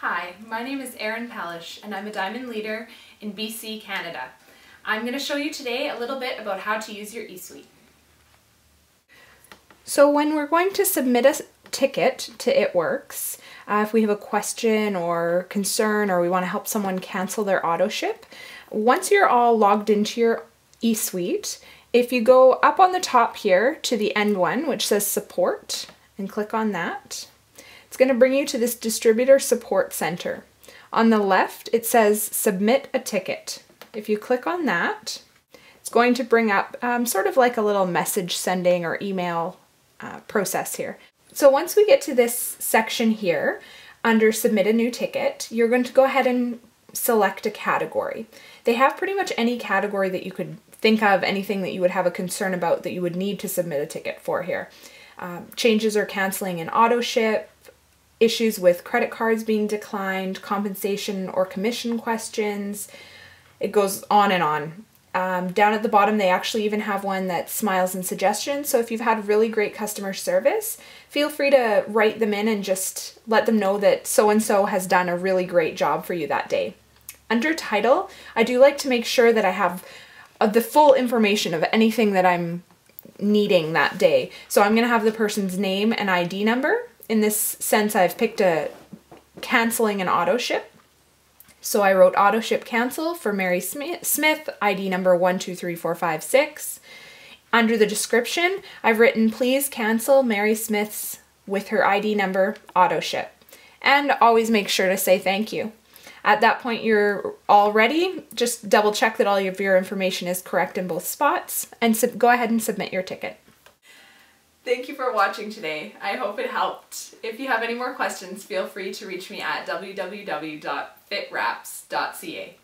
Hi, my name is Erin Palesch and I'm a Diamond Leader in BC, Canada. I'm going to show you today a little bit about how to use your eSuite. So when we're going to submit a ticket to It Works, uh, if we have a question or concern or we want to help someone cancel their auto ship, once you're all logged into your eSuite, if you go up on the top here to the end one, which says support, and click on that, it's going to bring you to this distributor support center. On the left, it says submit a ticket. If you click on that, it's going to bring up um, sort of like a little message sending or email uh, process here. So once we get to this section here, under submit a new ticket, you're going to go ahead and select a category. They have pretty much any category that you could think of, anything that you would have a concern about that you would need to submit a ticket for here. Um, changes or canceling an auto ship, issues with credit cards being declined, compensation or commission questions. It goes on and on. Um, down at the bottom, they actually even have one that smiles and suggestions. So if you've had really great customer service, feel free to write them in and just let them know that so and so has done a really great job for you that day. Under title, I do like to make sure that I have uh, the full information of anything that I'm needing that day. So I'm going to have the person's name and ID number. In this sense, I've picked a canceling an auto ship. So I wrote auto ship cancel for Mary Smith, ID number 123456. Under the description, I've written please cancel Mary Smith's with her ID number auto ship. And always make sure to say thank you. At that point, you're all ready. Just double check that all of your information is correct in both spots and go ahead and submit your ticket. Thank you for watching today. I hope it helped. If you have any more questions, feel free to reach me at www.fitwraps.ca.